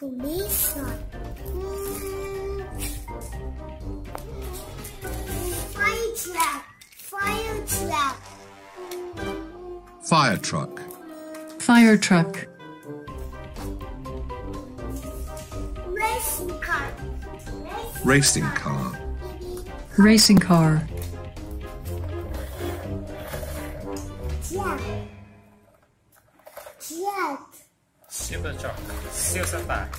Police car. Mm. Fire truck. Fire truck. Fire truck. Fire truck. Racing car. Racing car. Racing car. Jet. Jet. Super truck. Super back.